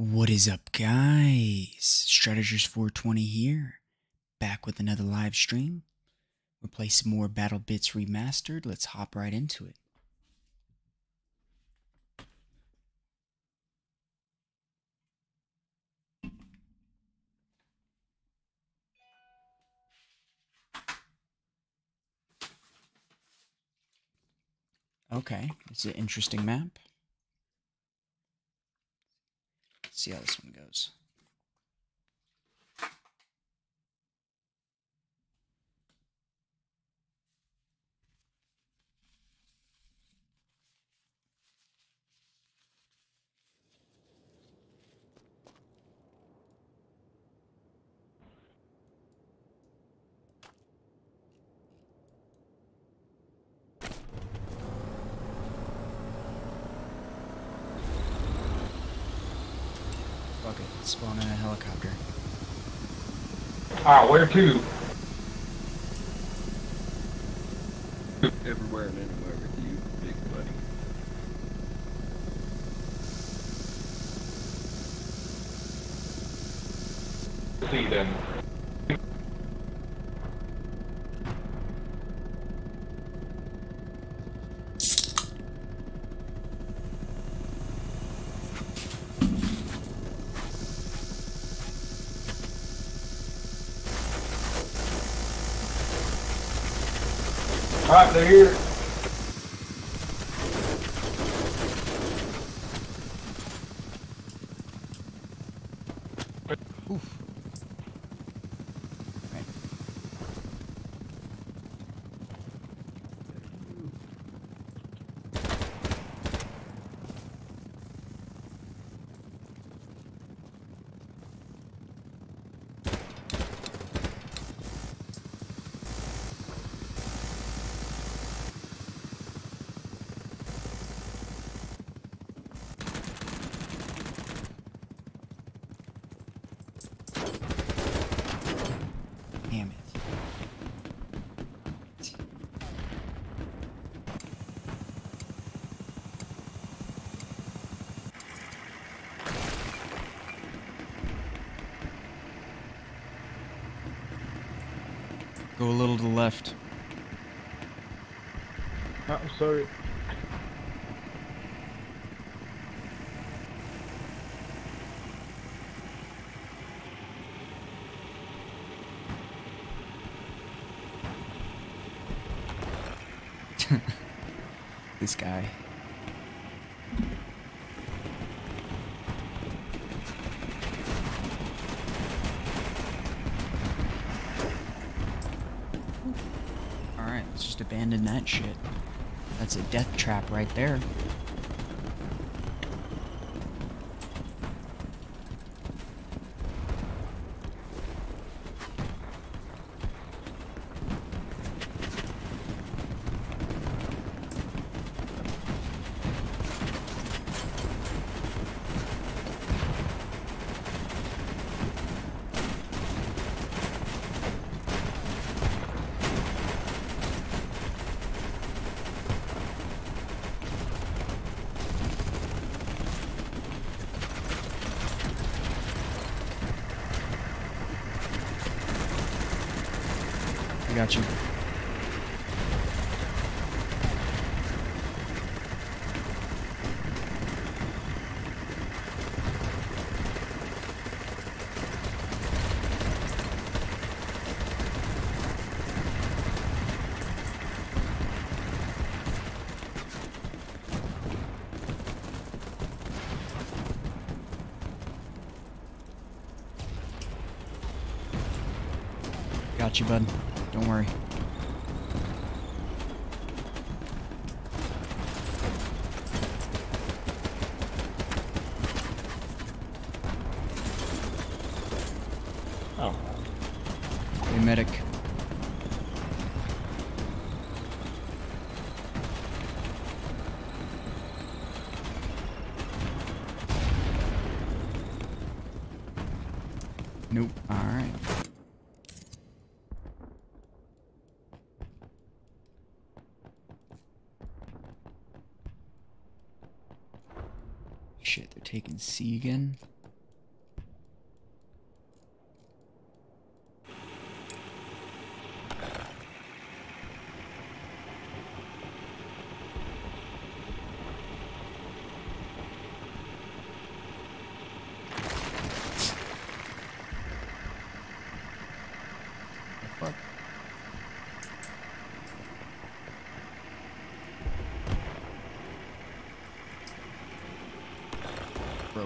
What is up, guys? Strategist 420 here, back with another live stream. We're playing some more Battle Bits Remastered. Let's hop right into it. Okay, it's an interesting map. See how this one goes. Fuck it, let's spawn in a helicopter. Ah, where to? Everywhere anywhere with you, big buddy. See then. Alright, they're here. To the left. Uh, I'm sorry. This guy. Alright, let's just abandon that shit. That's a death trap right there. I got you. Got you, bud. Don't worry. Oh. Hey, medic. Nope. Alright. Shit,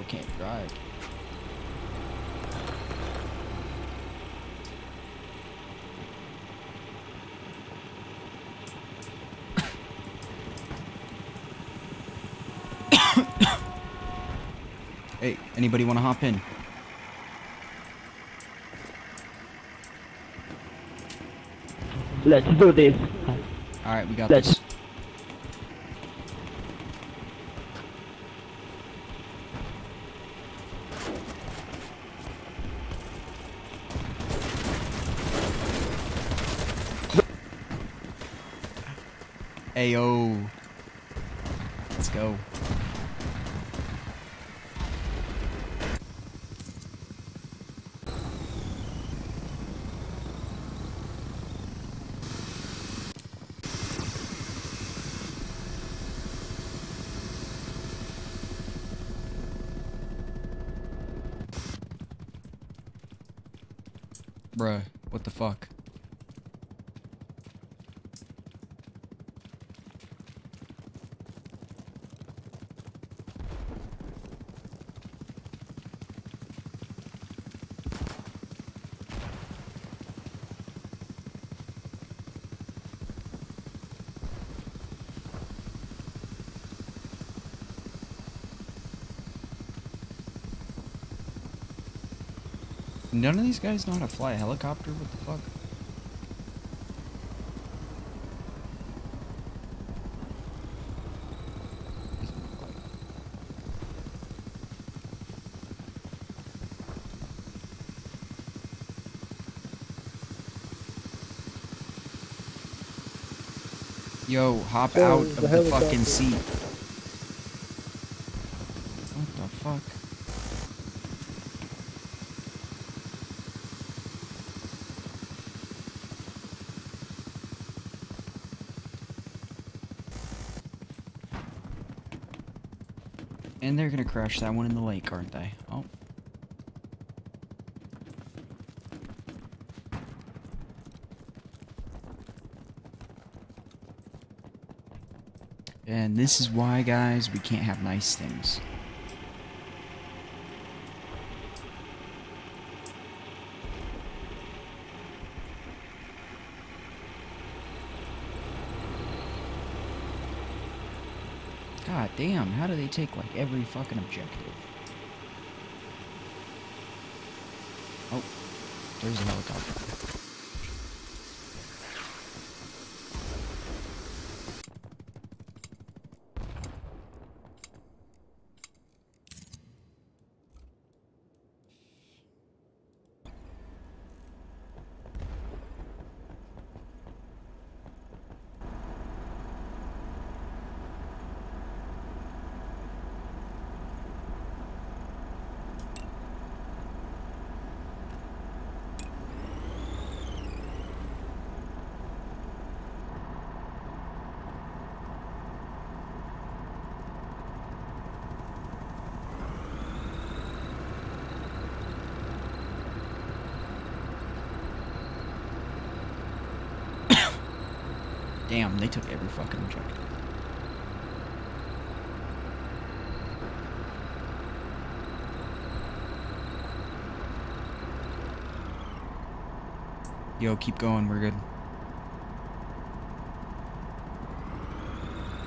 can't drive. hey, anybody want to hop in? Let's do this. All right, we got Let's- this. Ayo. Let's go. Bruh, what the fuck? None of these guys know how to fly a helicopter? What the fuck? Yo, hop out of the fucking seat. What the fuck? And they're gonna crash that one in the lake, aren't they? Oh. And this is why, guys, we can't have nice things. God damn, how do they take like every fucking objective? Oh, there's a helicopter. Damn, they took every fucking objective. Yo, keep going, we're good.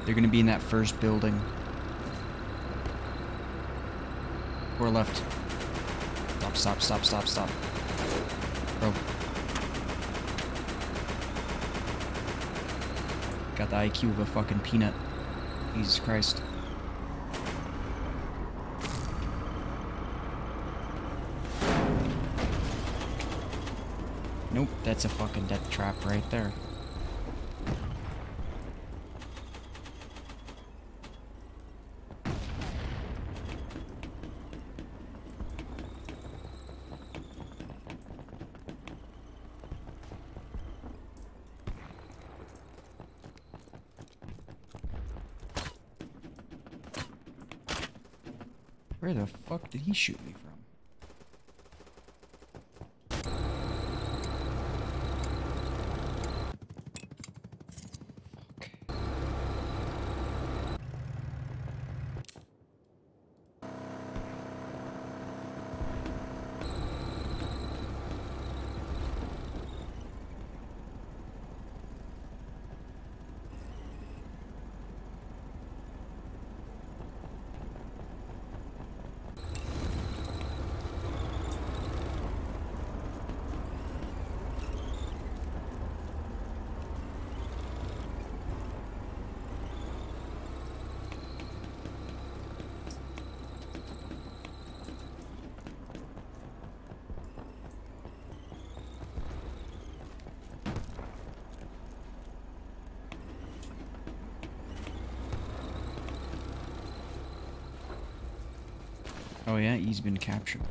They're gonna be in that first building. Or left. Stop, stop, stop, stop, stop. Bro. Got the IQ of a fucking peanut. Jesus Christ. Nope, that's a fucking death trap right there. Where the fuck did he shoot me from? Fuck. Oh yeah, he's been captured.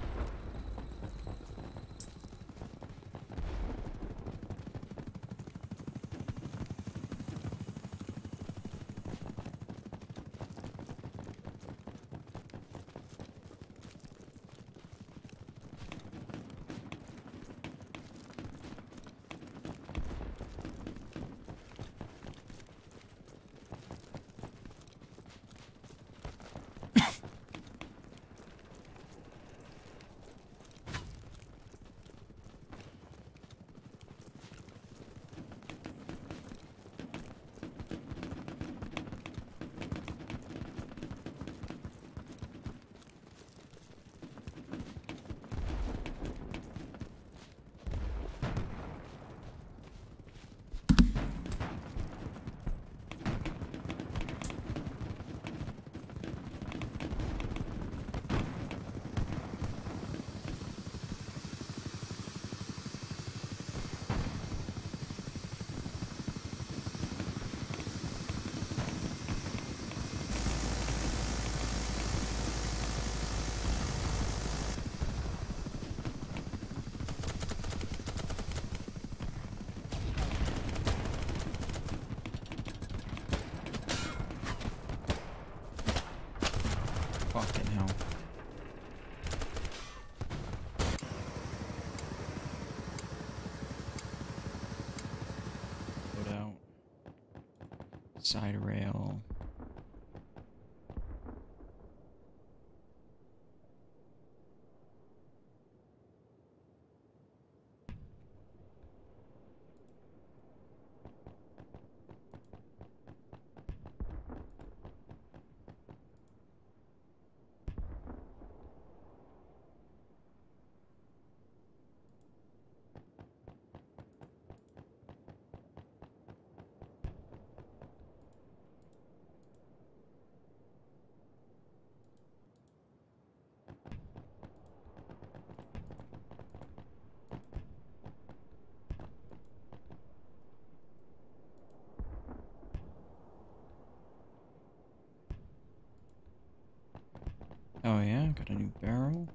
Fucking hell. Load out. Side rail. Oh yeah, got a new barrel.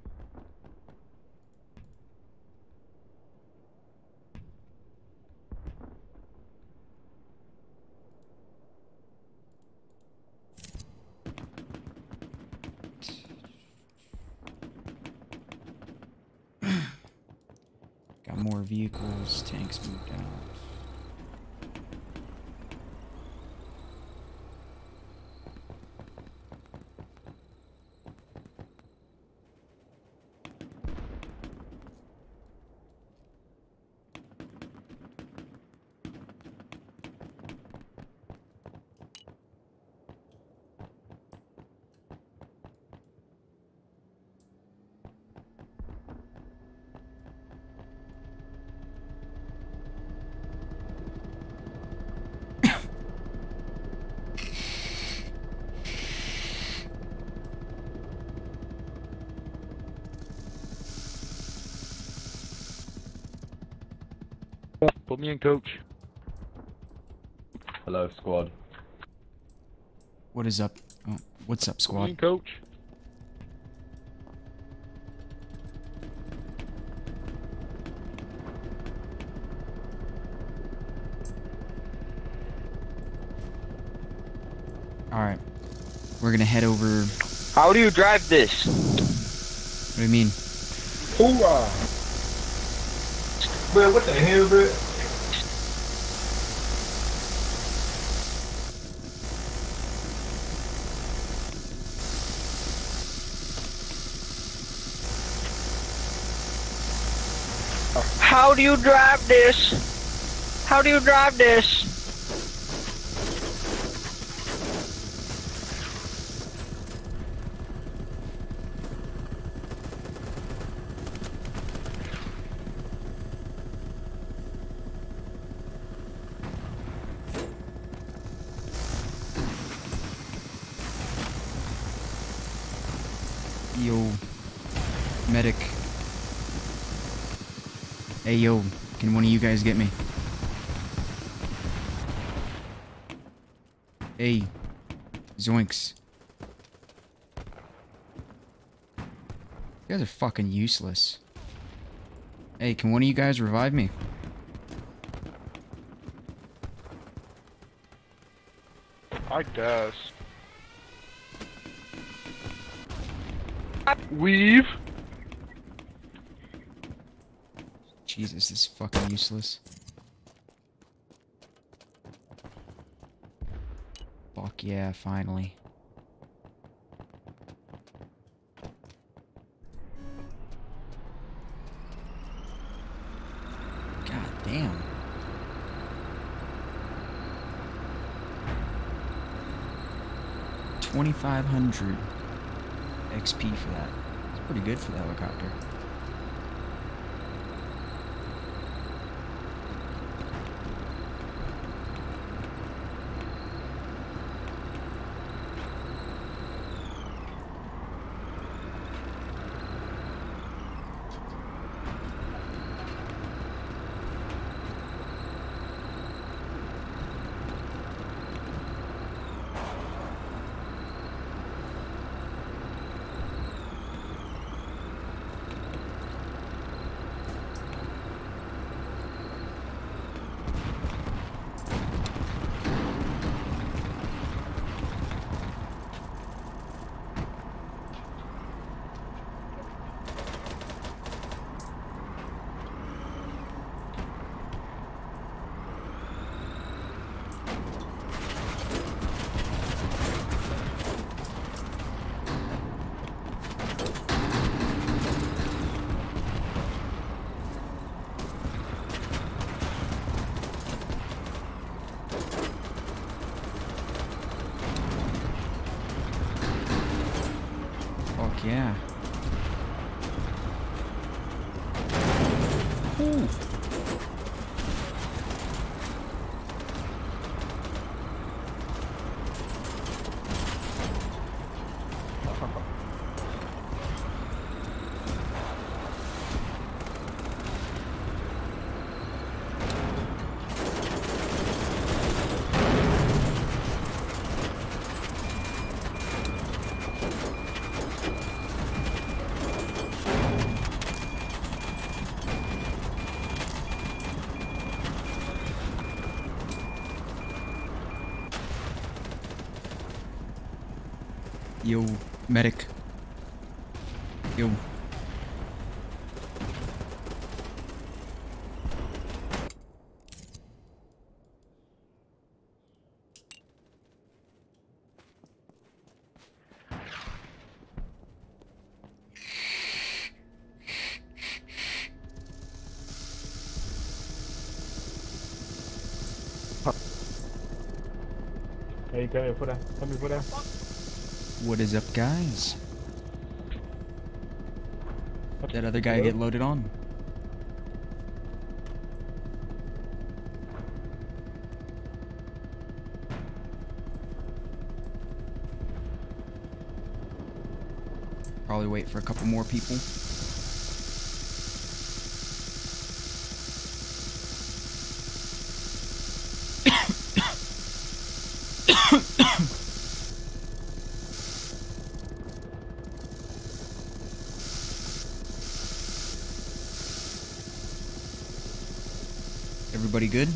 Got more vehicles, tanks moved out. Put me in, coach. Hello, squad. What is up? Oh, what's up, Put me squad? in, coach. Alright. We're gonna head over. How do you drive this? What do you mean? Hoorah! Bro, what the hell, bro? How do you drive this? How do you drive this? Yo. Medic. Hey, yo. Can one of you guys get me? Hey. Zoinks. You guys are fucking useless. Hey, can one of you guys revive me? I guess. Weave. Jesus, this is fucking useless. Fuck yeah, finally. God damn. Twenty-five hundred XP for that. It's pretty good for the helicopter. eu... Medic. Eu... aí come here, put that. Put. What is up, guys? That other guy get loaded on. Probably wait for a couple more people. Everybody good?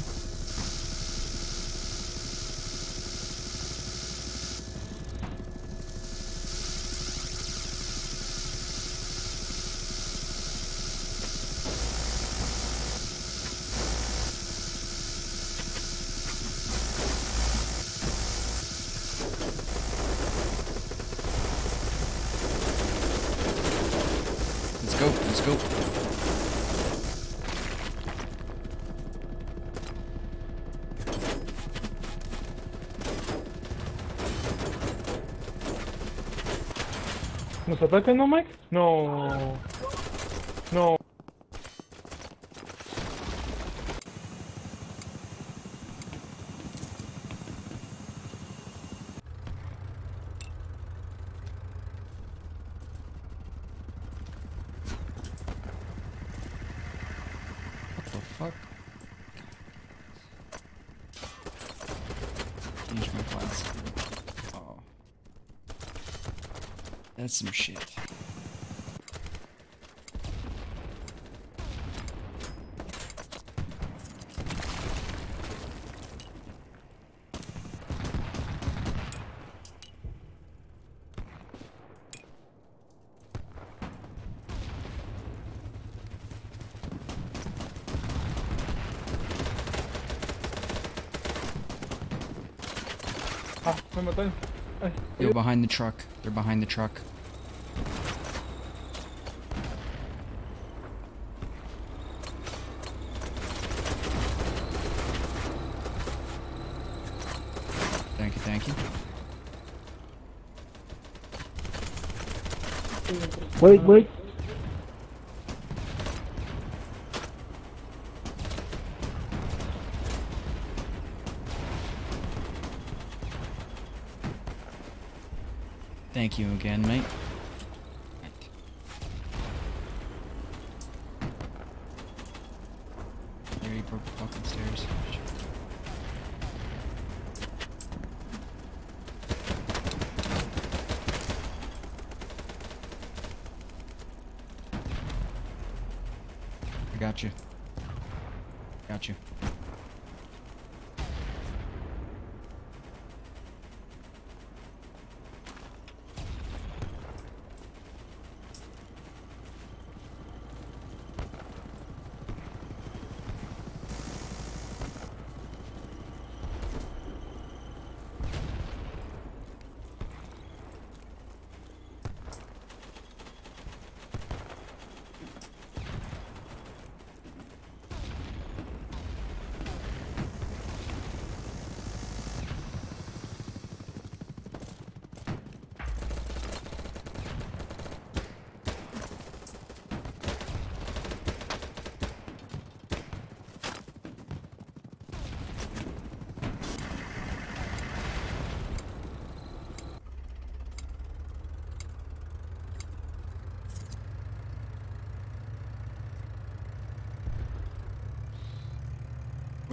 Let's go, let's go. ¿Nos atacan, no, Mike? No. No. some shit. Ah, I'm They're behind the truck. They're behind the truck. Wait, wait. Thank you again, mate. There you broke the fucking stairs. I got you. Got you.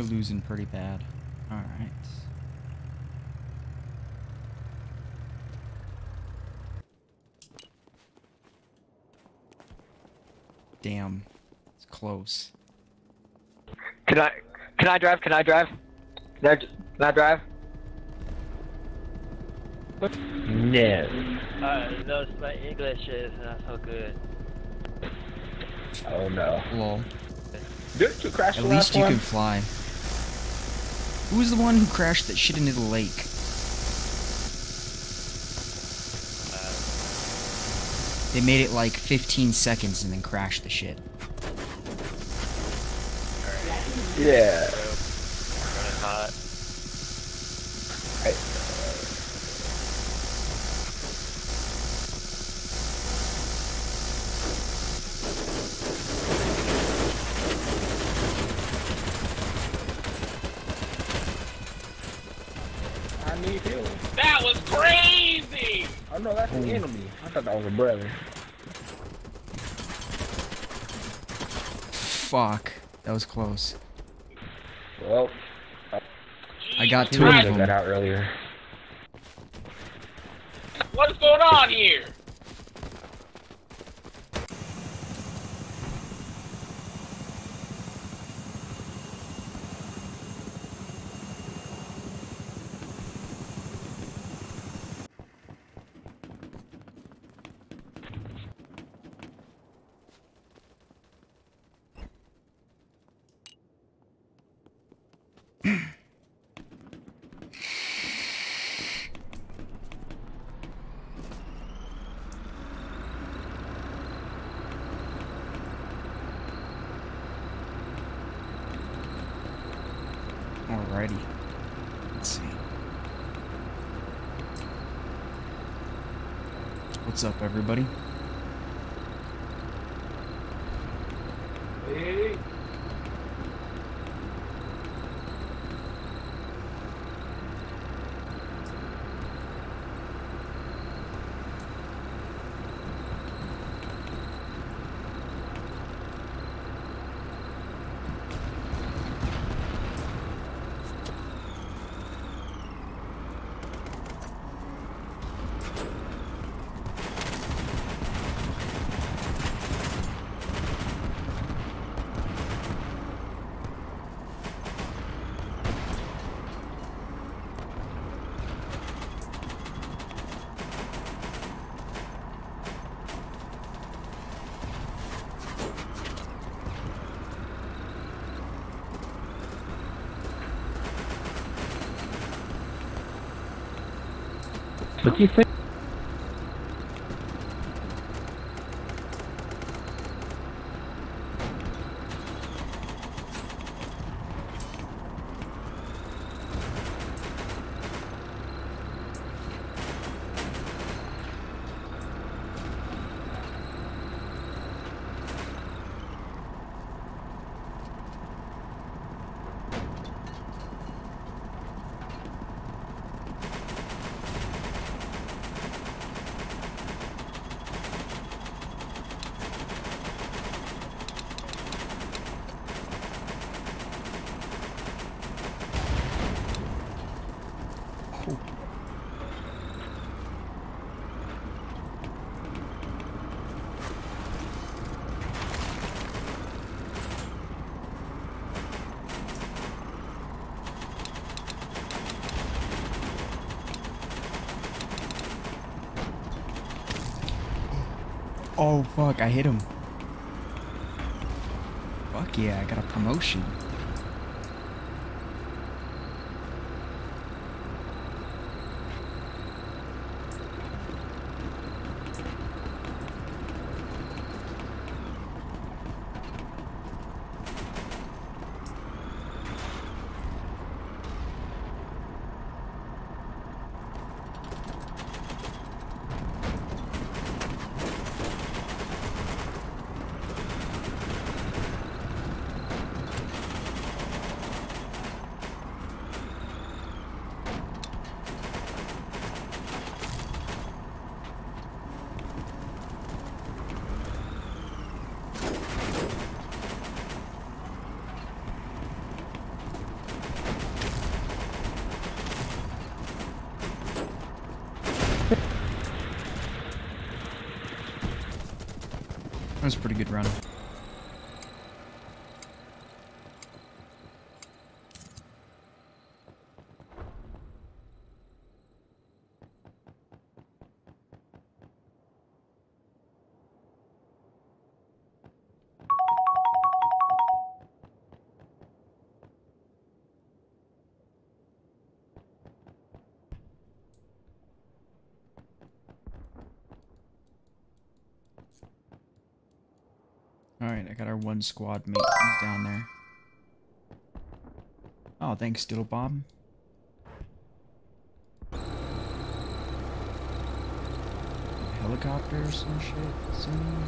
We're losing pretty bad. Alright. Damn. It's close. Can I can I drive? Can I drive? Can I, can I drive? No. Uh, no, my English is not so good. Oh no. Lol. Didn't you crash At the least you one? can fly. Who was the one who crashed that shit into the lake? They made it like 15 seconds and then crashed the shit. Yeah. Running hot. I need healing. That was crazy! Oh no, that's an enemy. I thought that was a brother. Fuck. That was close. Well, I got two would of them. got out earlier. What is going on here? Alrighty. Let's see. What's up, do you think Oh fuck, I hit him. Fuck yeah, I got a promotion. That was a pretty good run. Alright, I got our one squad mate. He's down there. Oh, thanks, Doodle Bob. Helicopter or some shit soon.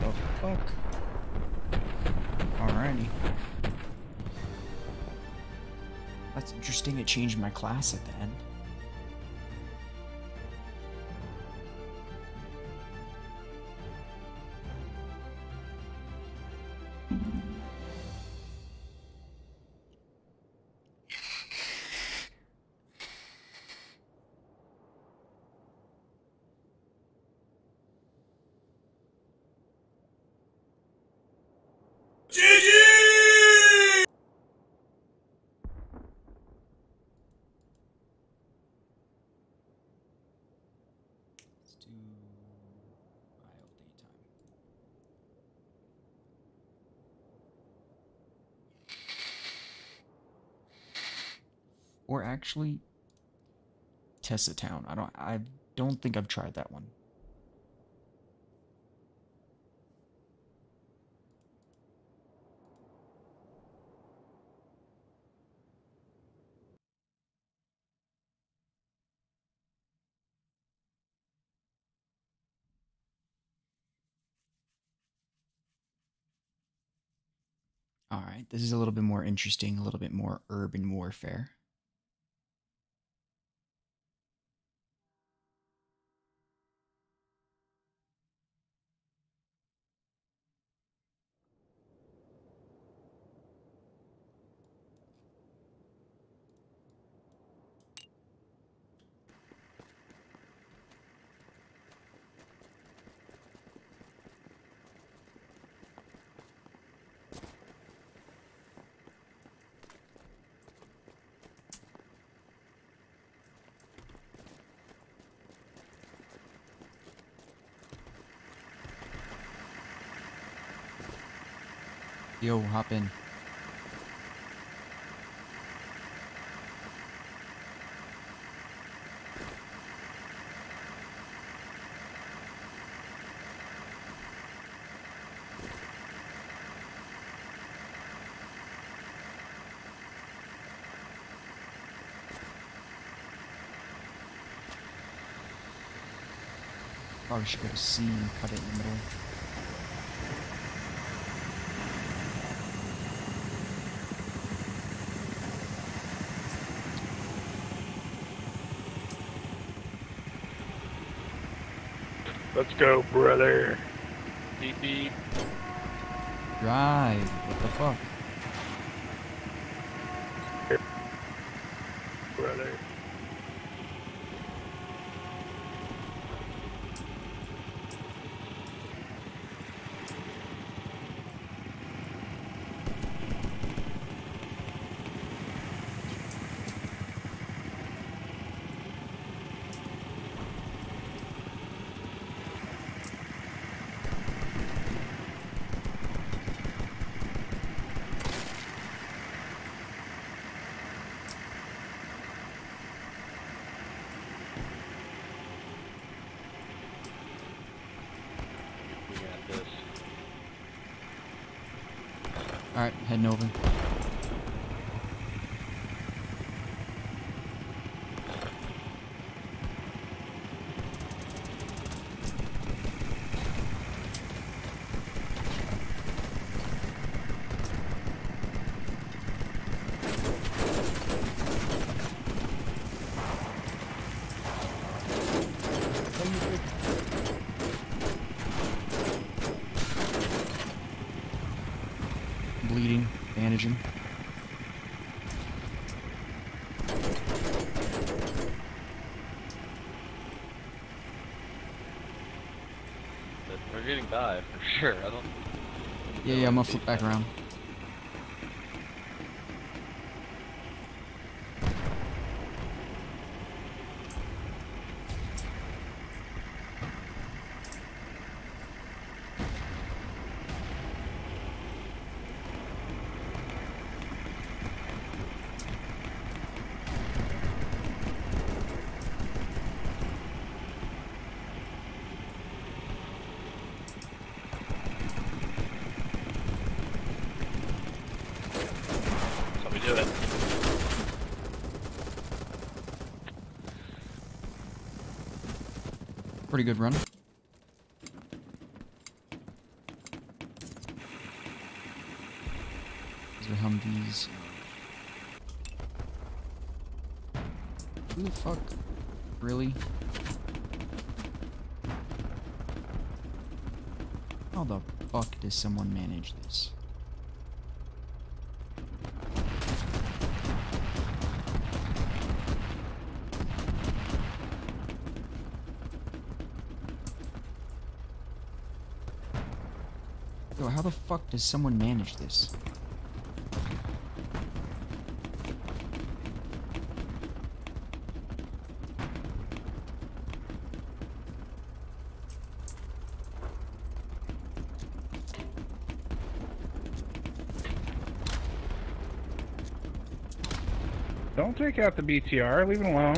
The fuck? Alrighty. That's interesting. It changed my class at the end. Actually, TensaTown. I don't. I don't think I've tried that one. All right, this is a little bit more interesting, a little bit more urban warfare. Yo, hop in. Probably should go C and cut it in the middle. Let's go, brother. Beep beep. Right. What the fuck? Brother. We got this. Alright, heading over. Bleeding, bandaging. But we're getting sure. I don't. Yeah, yeah, I'm gonna flip back around. That's how we do it. Pretty good run. These are Humvees. Who the fuck? Really? How the fuck does someone manage this? Yo, how the fuck does someone manage this? Don't take out the BTR. Leave it alone.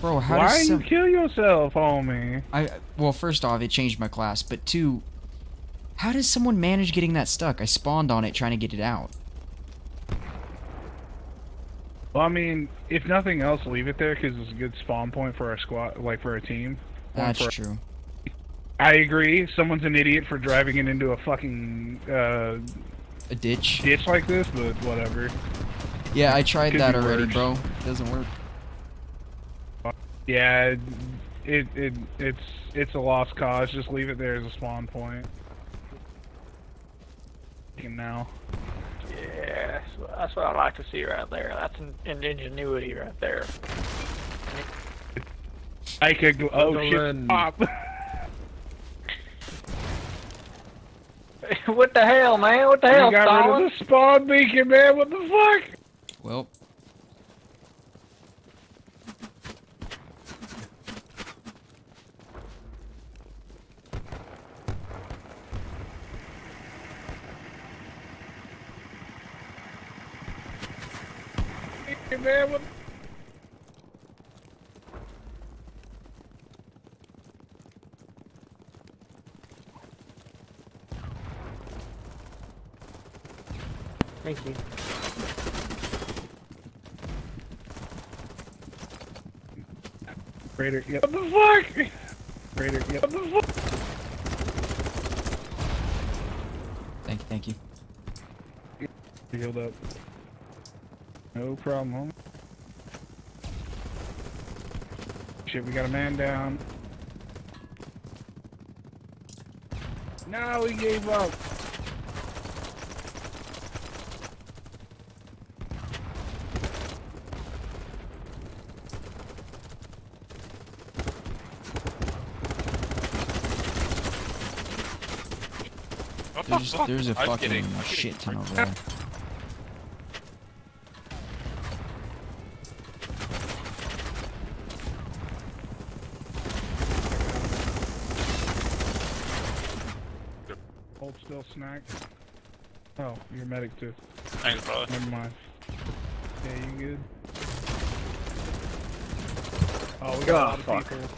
Bro, how Why does you some- kill yourself, homie? I well, first off, it changed my class, but two, how does someone manage getting that stuck? I spawned on it trying to get it out. Well, I mean, if nothing else, leave it there because it's a good spawn point for our squad, like for our team. That's for- true. I agree. Someone's an idiot for driving it into a fucking uh, A ditch. ditch like this, but whatever. Yeah, I tried that already, worse. bro. It doesn't work. Yeah, it it it's it's a lost cause. Just leave it there as a spawn point. Now. Yeah, that's- that's what I like to see right there. That's an, an ingenuity right there. I could go. Oh shit! Pop. what the hell, man? What the you hell, got Stalin? rid of the spawn beacon, man. What the fuck? Well, man, what? Thank you. Raider, yep. What the fuck? Raider, yep. What the fuck? Thank you, thank you. Healed up. No problem, homie. Shit, we got a man down. Now he gave up. There's, there's a I'm fucking kidding. shit ton over there. Hold still, snack. Oh, you're medic too. Thanks, brother. Never mind. Yeah, you good? Oh, we got a lot of Ah, fuck. people.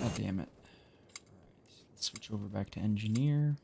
God damn it. Alright, let's switch over back to engineer.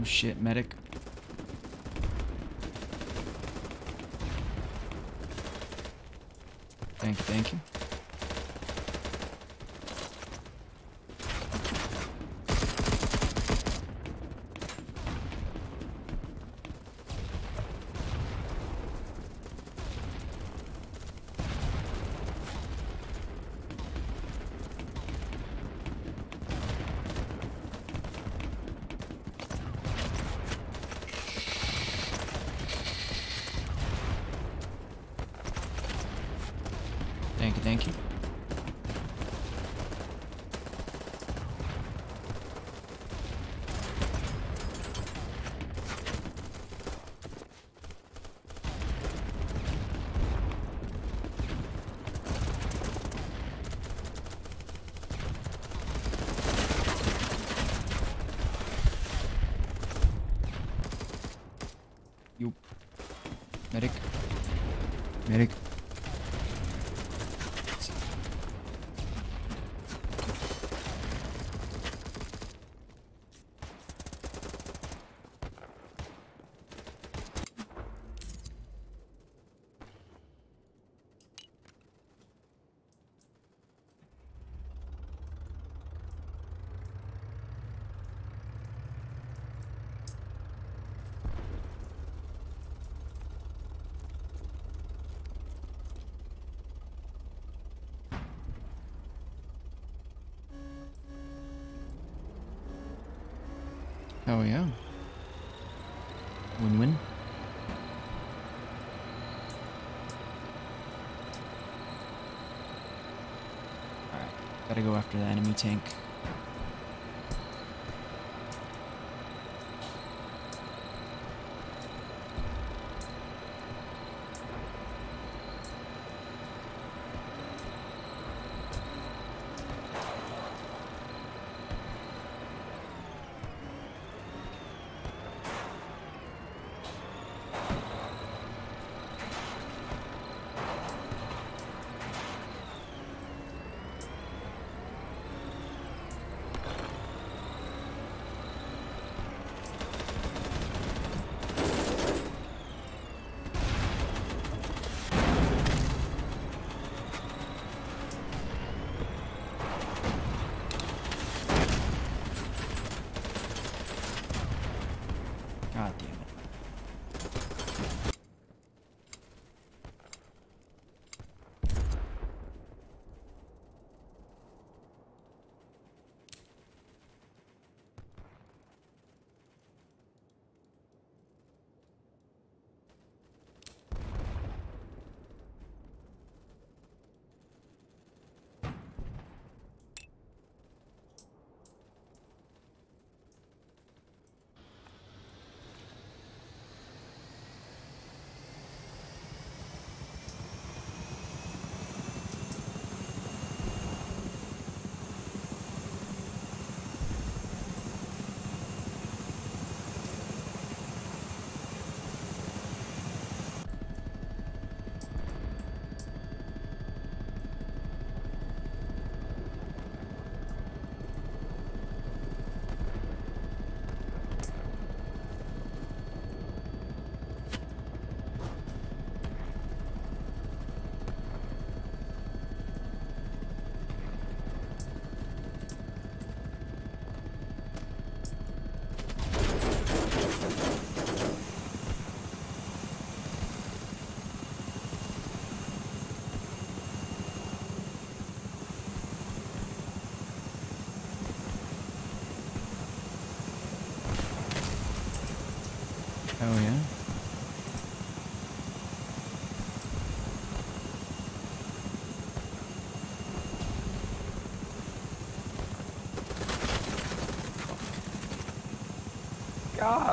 Oh shit, medic. Thank you, thank you. Oh yeah. Win-win. Alright, gotta go after the enemy tank.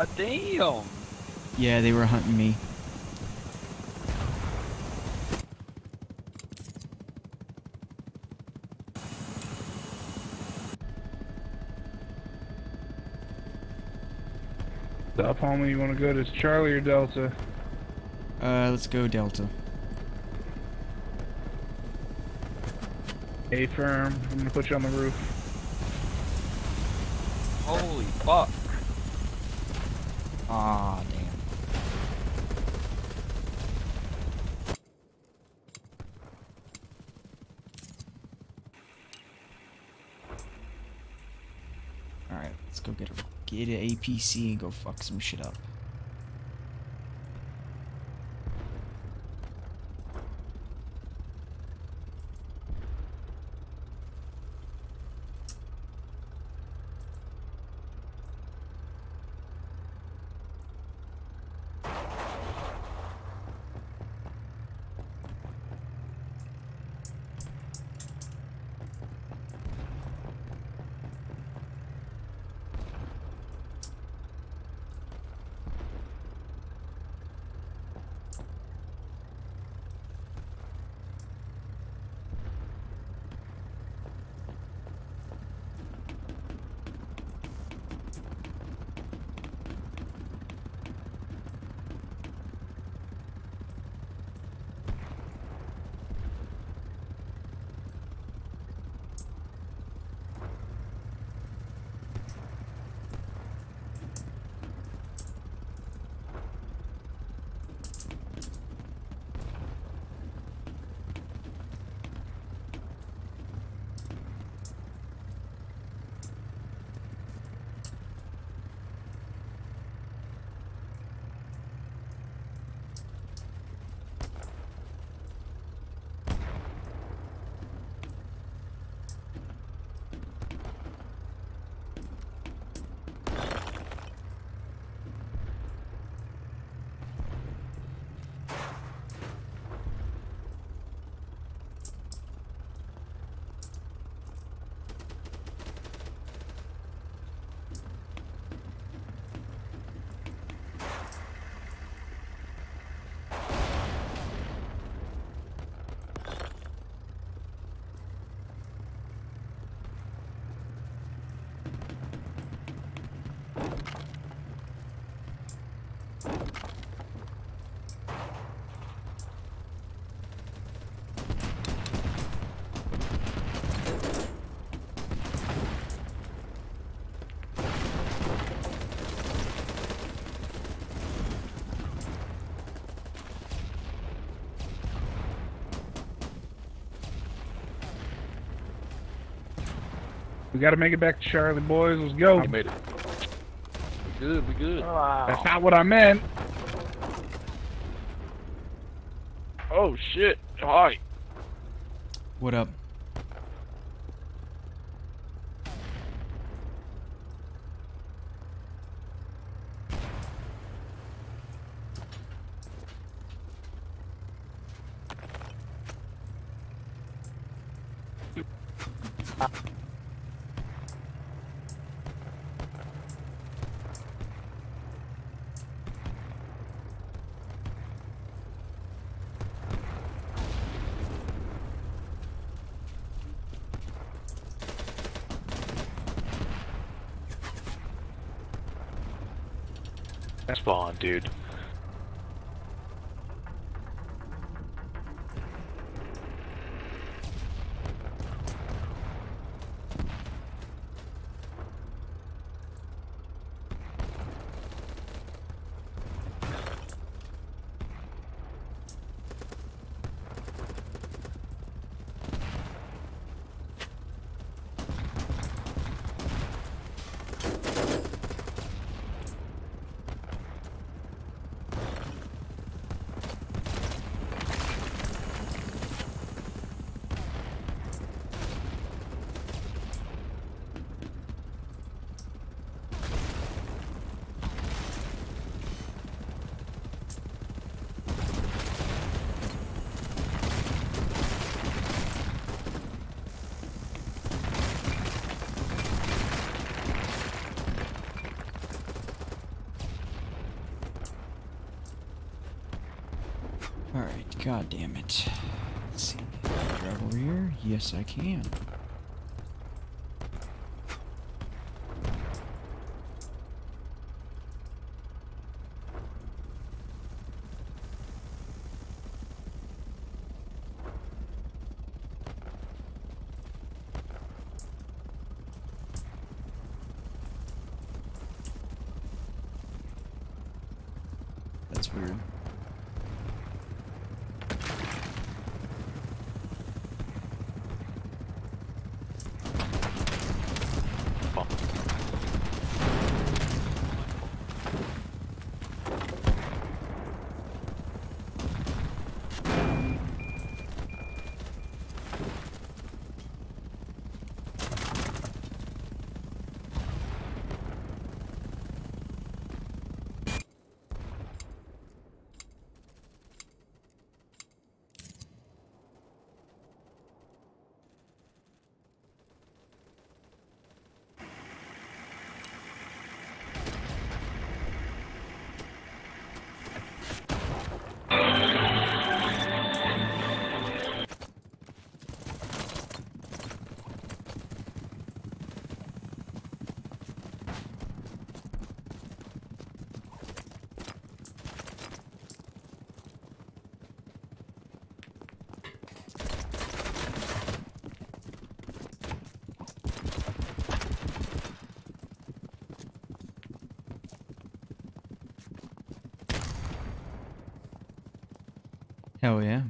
God damn. Yeah, they were hunting me. Up, homie, you want to go to Charlie or Delta? Uh, let's go Delta. A firm. I'm gonna put you on the roof. Holy fuck. Ah, damn. Alright, let's go get a get an APC and go fuck some shit up. We gotta make it back to Charlie, boys. Let's go. I made it. We good, we good. Wow. That's not what I meant. Oh shit. Hi. What up? Spawn, dude. Alright, it. Let's see. Can I drive over here? Yes, I can. That's weird. Hell yeah.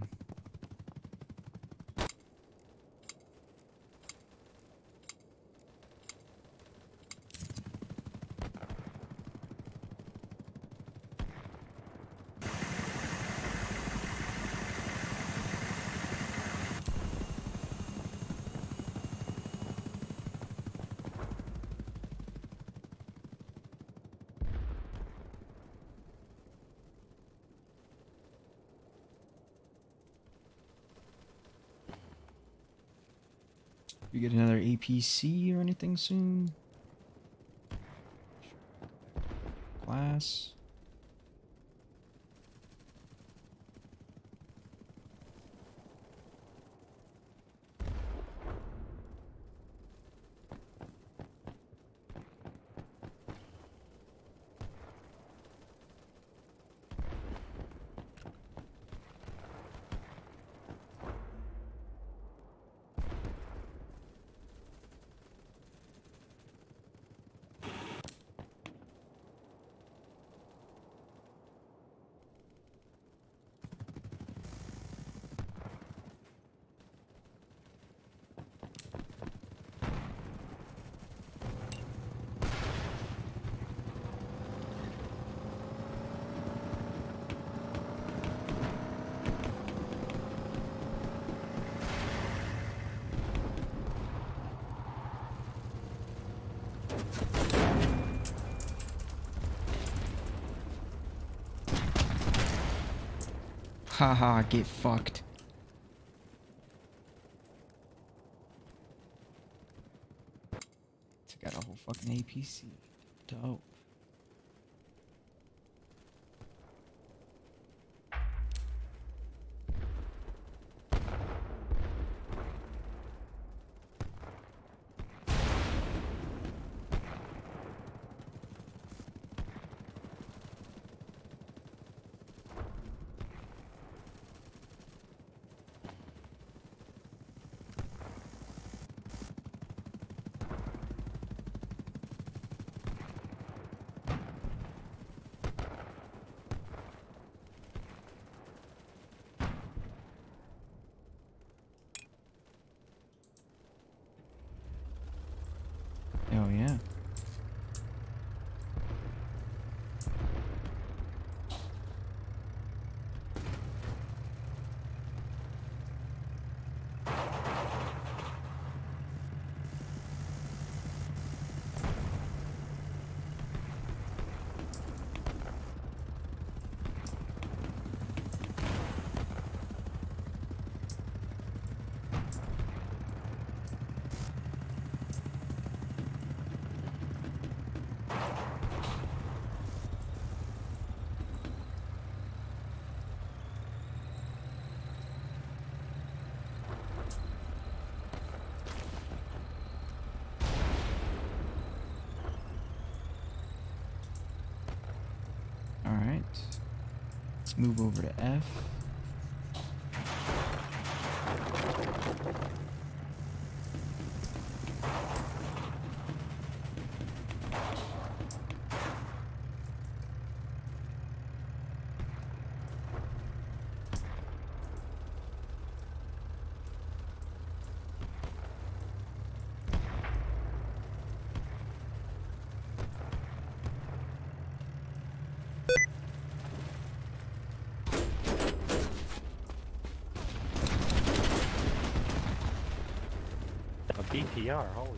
You get another APC or anything soon? Glass. Haha, get fucked. Took out a whole fucking APC. Dope. Oh yeah. Alright. Move over to F. BTR, holy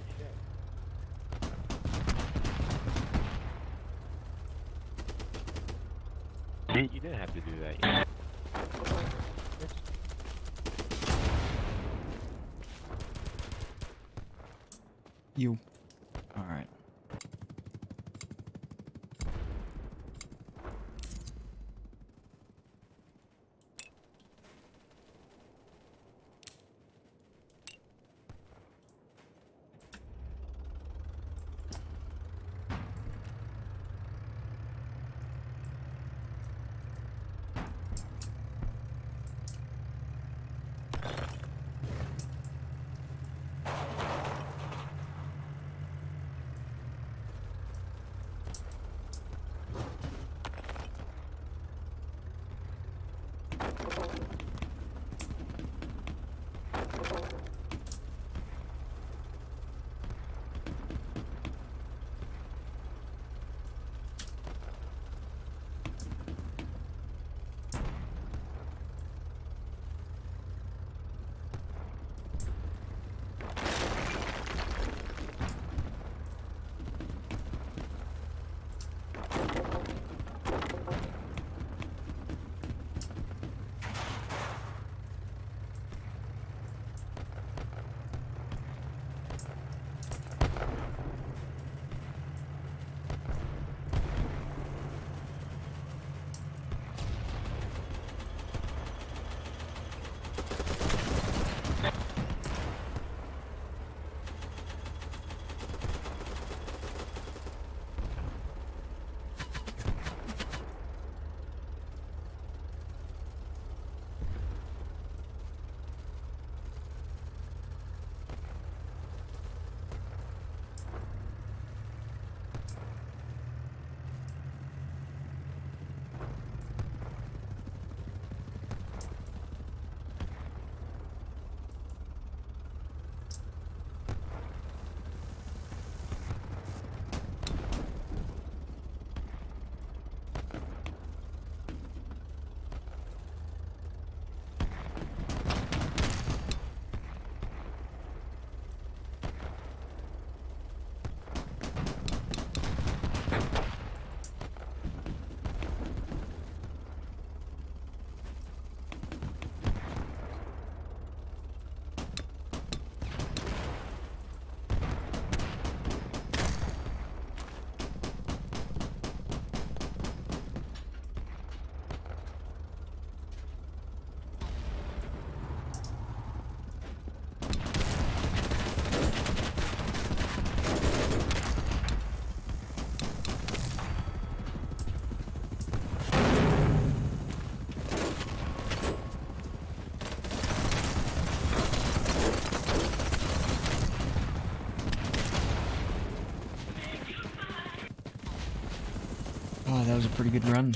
was a pretty good run.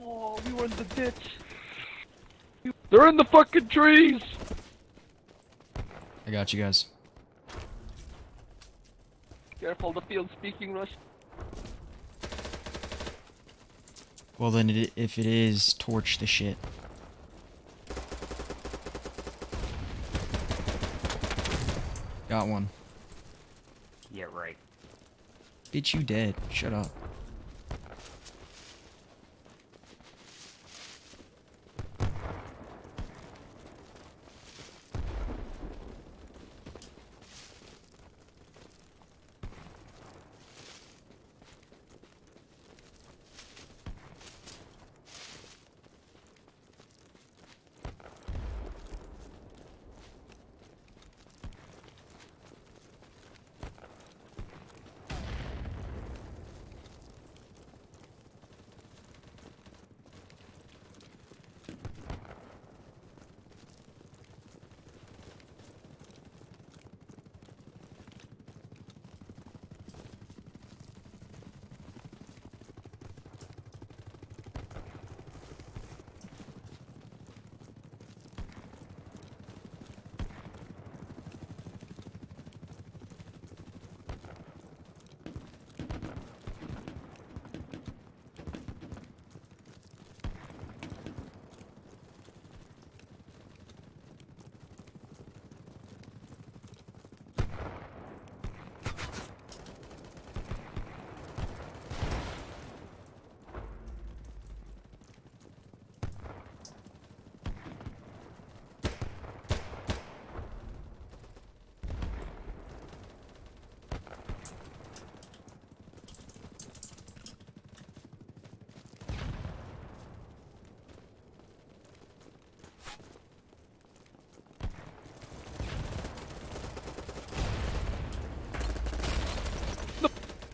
Oh, we were in the ditch. They're in the fucking trees. I got you guys. Careful, the field speaking rush. Well then, it, if it is, torch the shit. Got one. Yeah, right. Bitch, you dead. Shut up.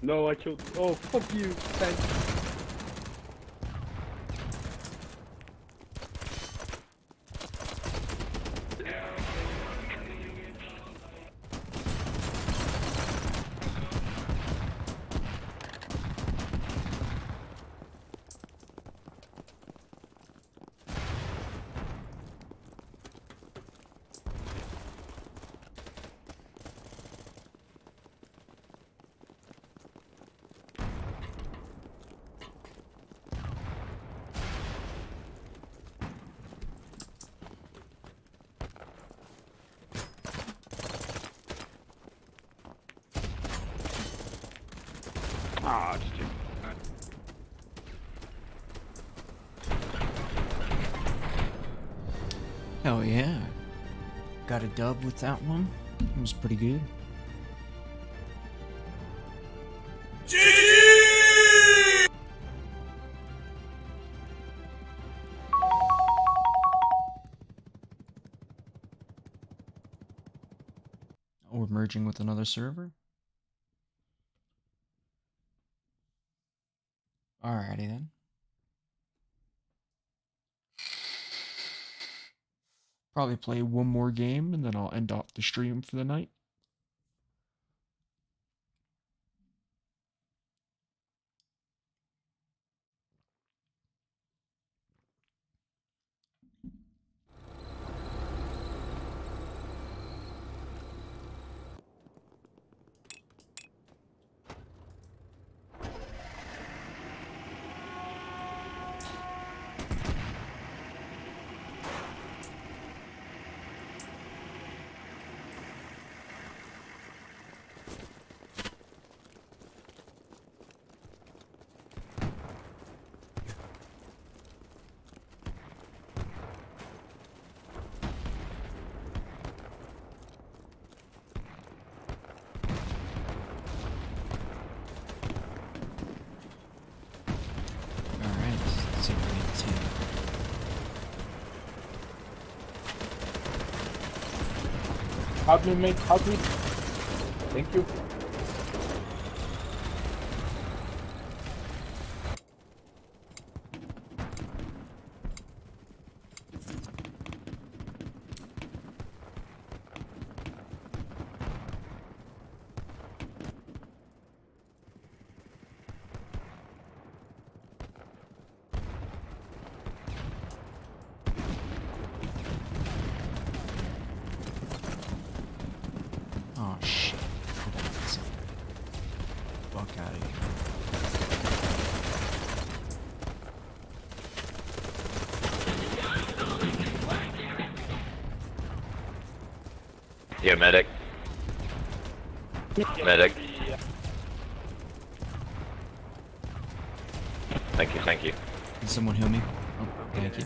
No, I killed. Oh, fuck you. Thanks. Ah, just take Hell yeah. Got a dub with that one. It was pretty good. Oh, we're merging with another server? Alrighty then. Probably play one more game and then I'll end off the stream for the night. Help me, mate. Help me. Thank you. Oh shit. Fuck out of here. Yeah, medic. Medic. Thank you, thank you. Can someone heal me? Oh, thank you.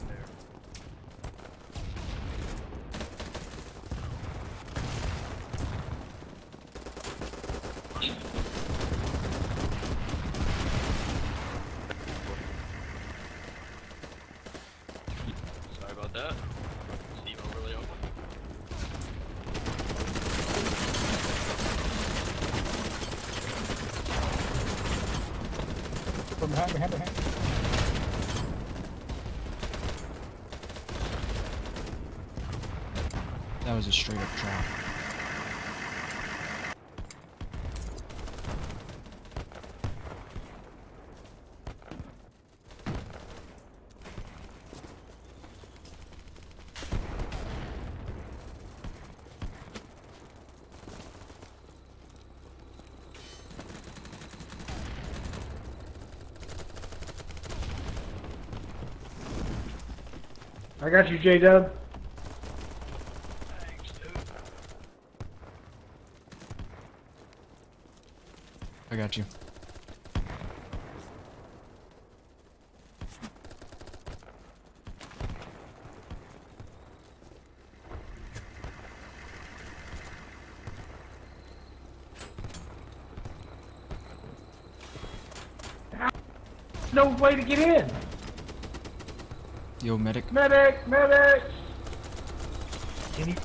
Sorry about that. Steam overlay open. From behind, behind, behind. That was a straight up trap. I got you, J Dub. I got you. No way to get in. Yo, medic. Medic, medic. Can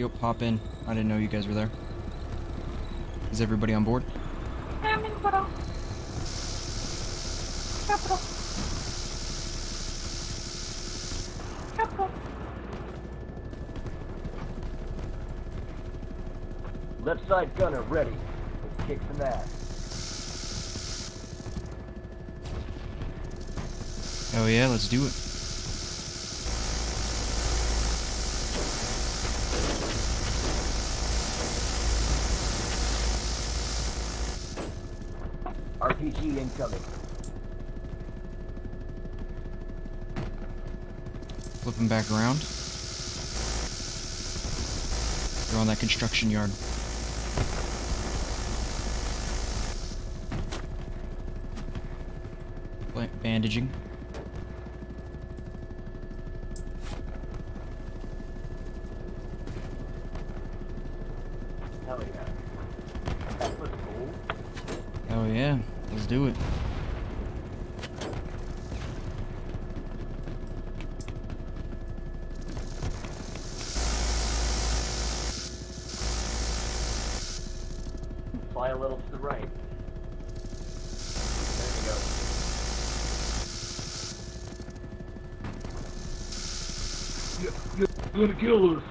Yo, pop in. I didn't know you guys were there. Is everybody on board? Left side gunner ready. Let's kick some ass. Oh yeah, let's do it. RPG incoming. Flip them back around. They're on that construction yard. Bandaging. Hell yeah. That was cool. Oh yeah, let's do it. Fly a little to the right. There you go. You're gonna kill us.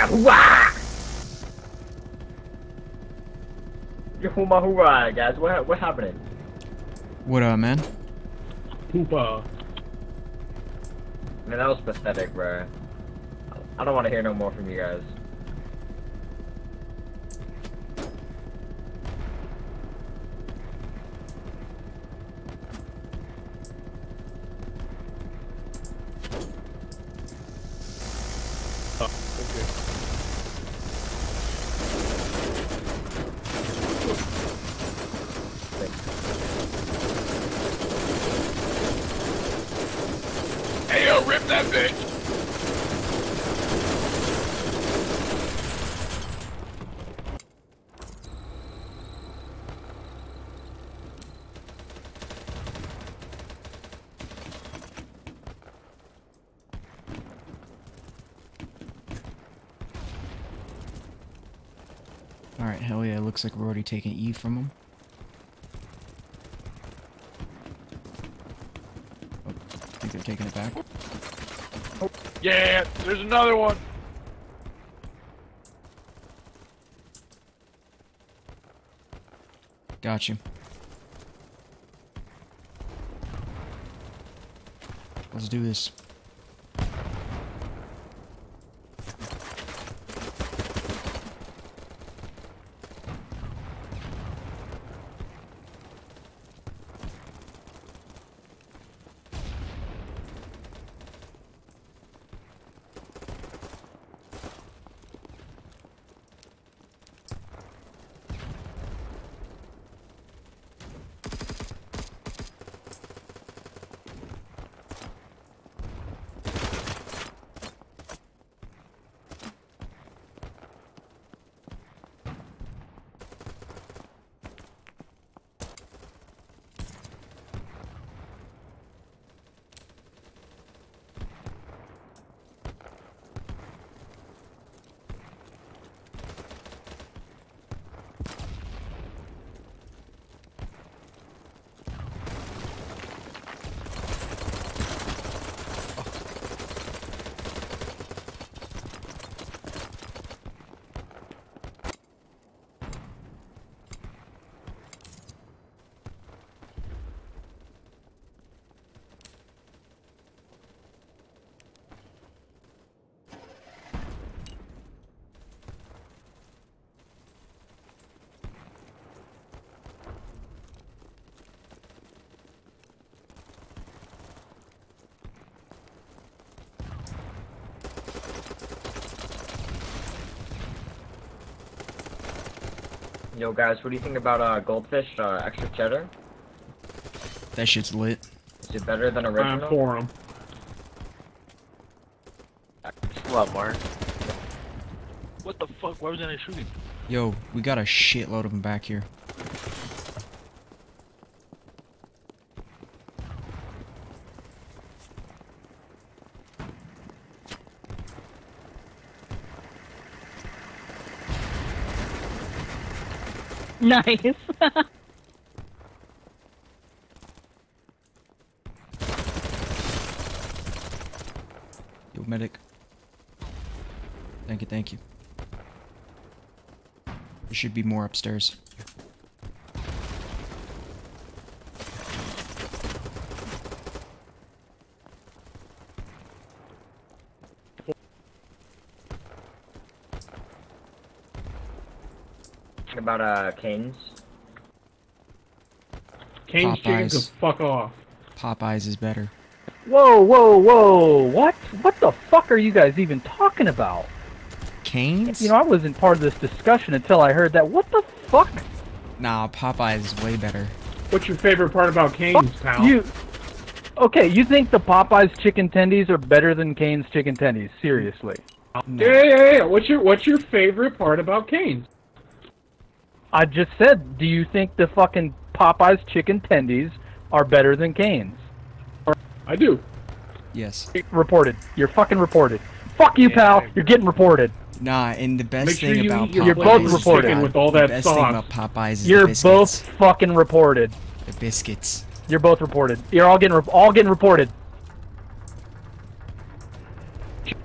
Yo. I need a hoorah! Your hoorah hoorah, guys. What what happening? What up, man? Poopa. Man, that was pathetic, bro. I don't want to hear no more from you guys. Hey, yo, rip that bitch! Alright, hell yeah, looks like we're already taking E from them. Oh, I think they're taking it back. Yeah, there's another one. Got you. Let's do this. Yo, guys, what do you think about uh, goldfish uh, extra cheddar? That shit's lit. Is it better than original? I'm original? for him. A lot more. What the fuck? Why was I shooting? Yo, we got a shitload of them back here. Nice. Yo, medic. Thank you, thank you. There should be more upstairs. About uh Canes. Cane's chicken Popeyes. to fuck off. Popeyes is better. Whoa, whoa, whoa! What? What the fuck are you guys even talking about? Cane's? You know, I wasn't part of this discussion until I heard that. What the fuck? Nah, Popeyes is way better. What's your favorite part about Cane's, pal? You. Okay, you think the Popeyes chicken tendies are better than Cane's chicken tendies? Seriously? No. Yeah, yeah, yeah. What's your What's your favorite part about Cane's? I just said, do you think the fucking Popeyes chicken tendies are better than Cane's? I do. Yes. Reported. You're fucking reported. Fuck you, Yeah, pal. I- You're getting reported. Nah, and the best sure thing you about Popeyes You're both is- reported. with all the that best sauce. thing about Popeyes is You're the both fucking reported. The biscuits. You're both reported. You're all getting re- all getting reported.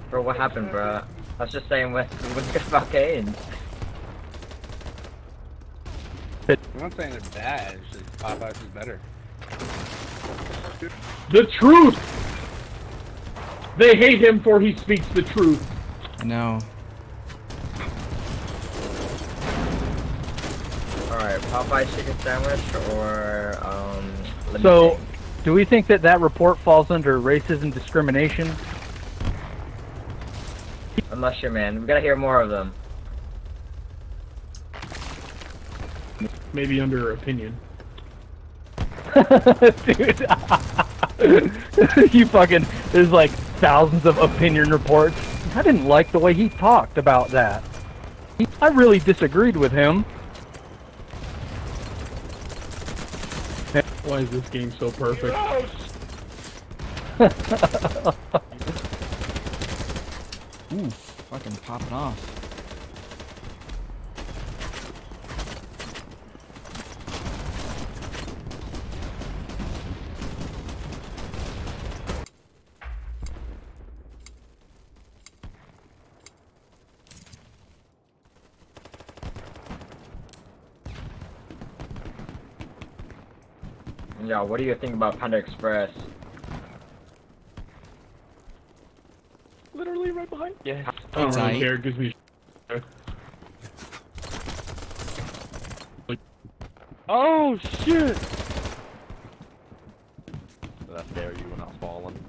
Bro, what happened, bro? I was just saying what what's good about I'm not saying it's bad. It's just Popeyes is better. The truth. They hate him for he speaks the truth. I know. Alright, Popeye chicken sandwich or um. So, do we think that that report falls under racism discrimination? I'm not sure, man. We gotta hear more of them. Maybe under opinion. Dude. you fucking there's like thousands of opinion reports. I didn't like the way he talked about that. I really disagreed with him. Why is this game so perfect? Ooh, fucking popping off. Yeah, what do you think about Panda Express? Literally right behind. Yeah. I don't really care. It gives me. Oh shit! That dare you when I was falling.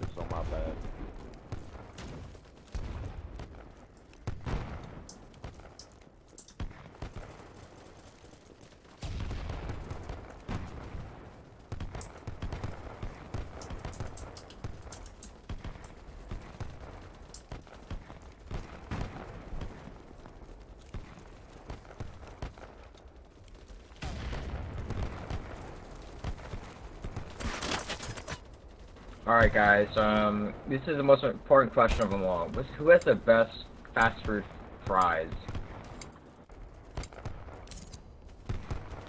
It's on my bad. Alright, guys. Um, this is the most important question of them all. Who has the best fast food fries?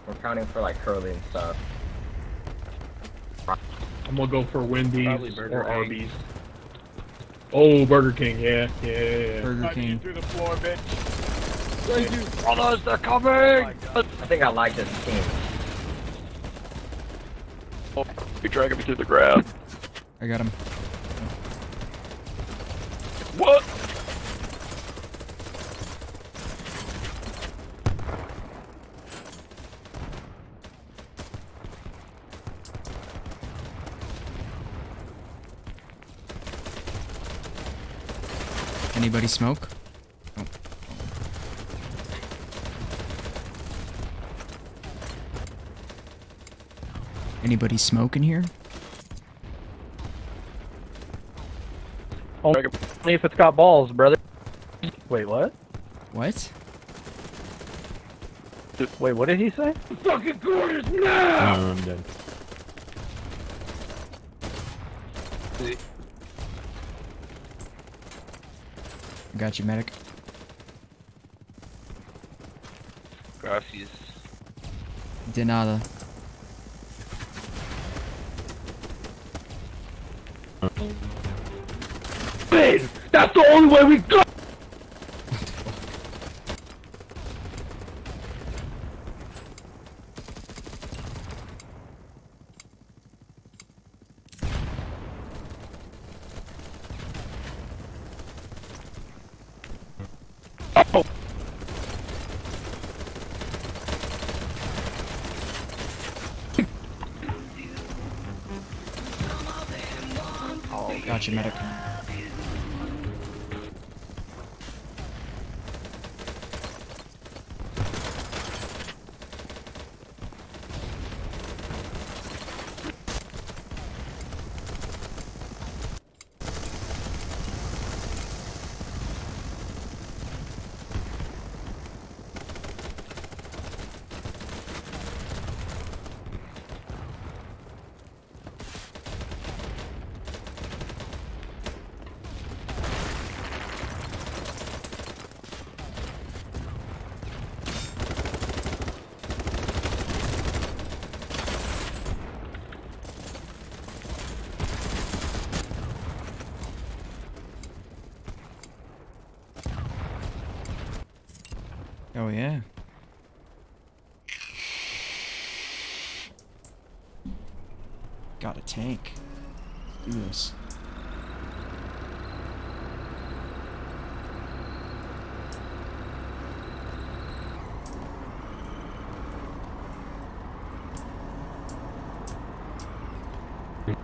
We're counting for like curly and stuff. I'm gonna go for Wendy's or King. Arby's. Oh, Burger King, yeah, yeah, yeah. yeah. Burger King. through the floor, bitch. Thank you. Brothers, they're coming. I think I like this team. Oh, You're dragging me to the ground. I got him. What? Anybody smoke? Oh. Anybody smoke in here? Only if it's got balls, brother. Wait, what? What? Wait, what did he say? Fucking quarters now! Oh, I'm dead. Got you, medic. Gracias. De nada. Got you, medic. Oh yeah. Got a tank. Let's do this.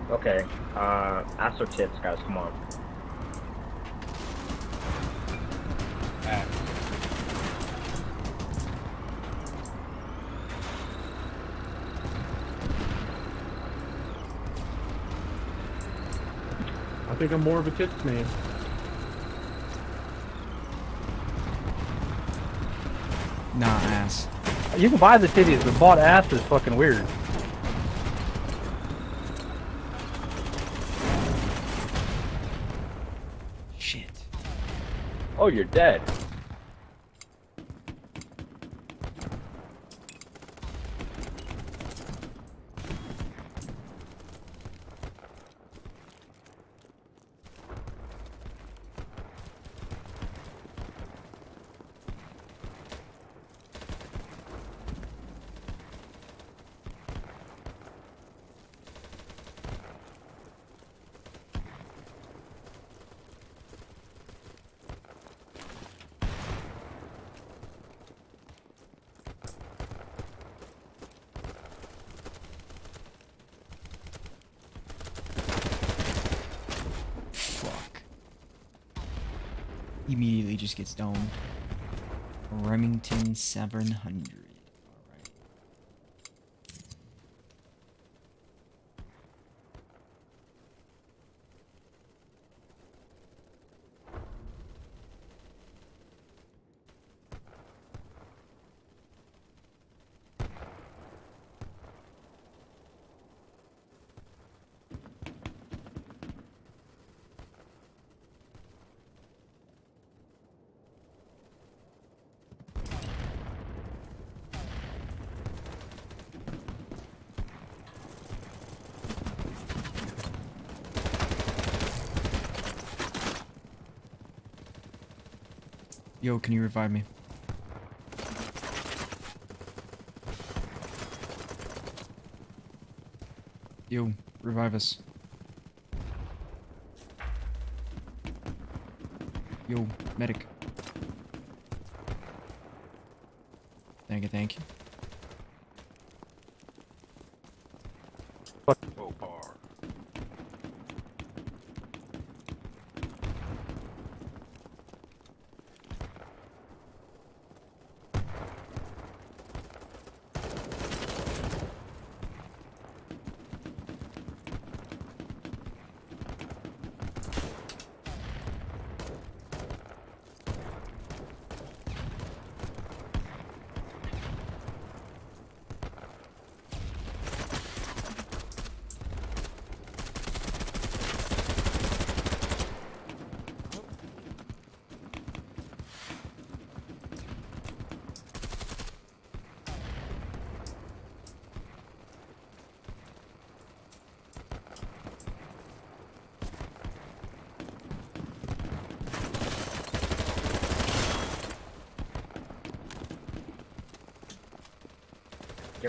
Okay, uh, Astro Chips, guys, come on. Think I'm more of a tits man. Nah, ass. You can buy the titties, but bought ass is fucking weird. Shit. Oh, you're dead. Fuck. Gets domed. Remington 700. Yo, can you revive me? Yo, revive us. Yo, medic. Thank you, thank you. Oh, bar.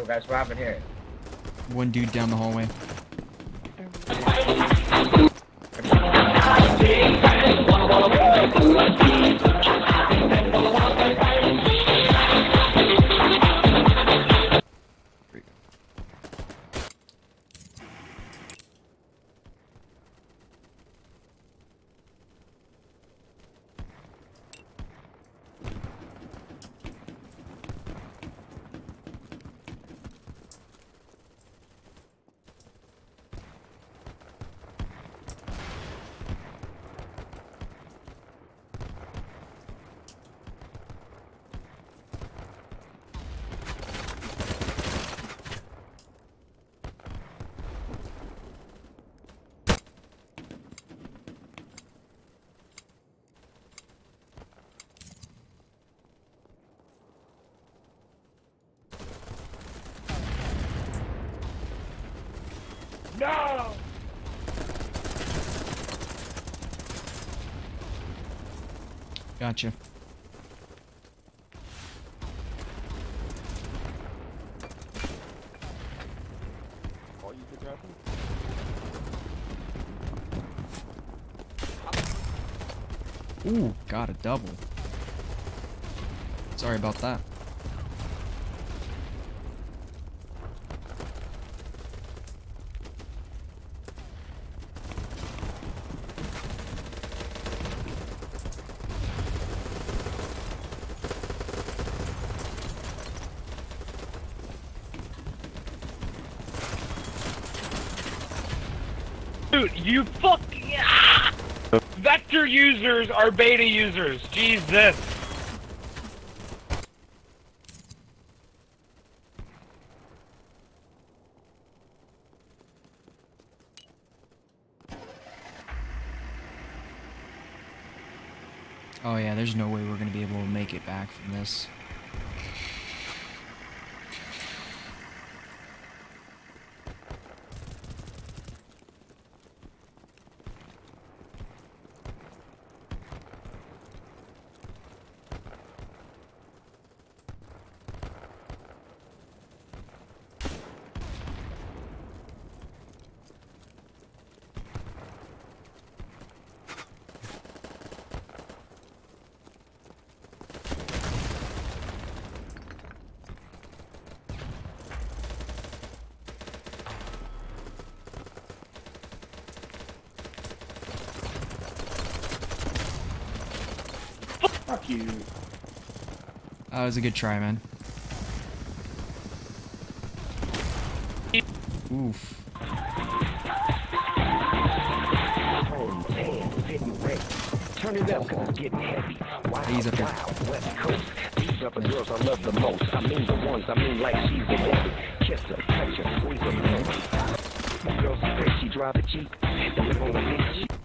Yo, guys, what happened here? One dude down the hallway. Gotcha. Ooh, got a double. Sorry about that. Dude, you fuck. Vector users are beta users. Jesus. Oh yeah, there's no way we're gonna be able to make it back from this. Fuck you. That was a good try, man. Oof. Home 10, hitting red. Turn it up, cause it's getting heavy. Wild, He's up here. West Coast. These are the girls I love the most. I mean the ones, I mean like she's a baby. Kiss her, touch her, squeeze her, man. My girl she drive a Jeep. The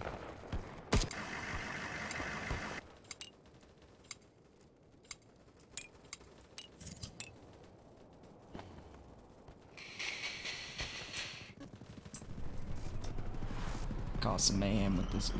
mayhem with this.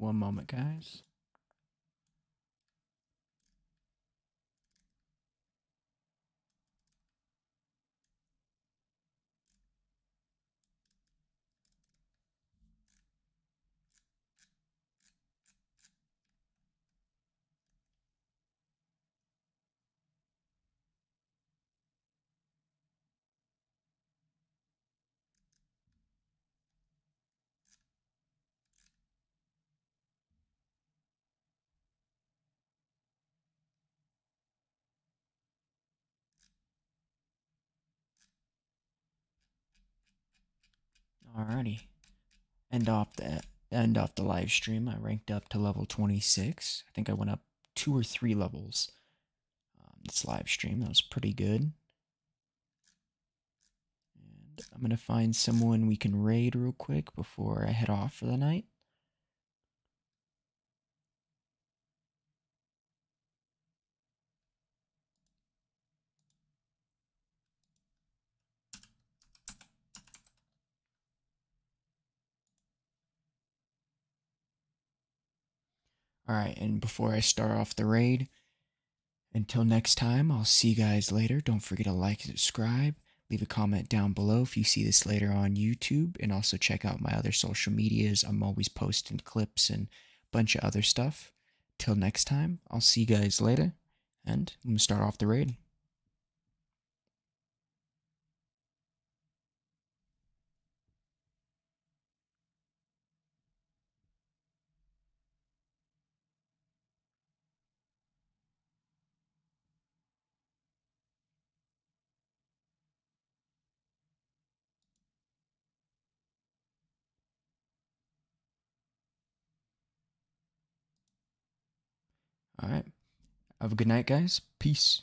One moment, guys. Alrighty. End off the end off the live stream. I ranked up to level 26. I think I went up two or three levels. Um, this live stream that was pretty good. And I'm gonna find someone we can raid real quick before I head off for the night. Alright, and before I start off the raid, until next time, I'll see you guys later. Don't forget to like and subscribe. Leave a comment down below if you see this later on YouTube, and also check out my other social medias. I'm always posting clips and a bunch of other stuff. Till next time, I'll see you guys later, and I'm gonna start off the raid. All right. Have a good night, guys. Peace.